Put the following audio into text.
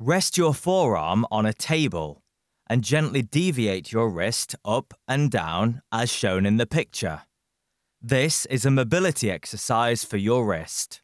Rest your forearm on a table and gently deviate your wrist up and down as shown in the picture. This is a mobility exercise for your wrist.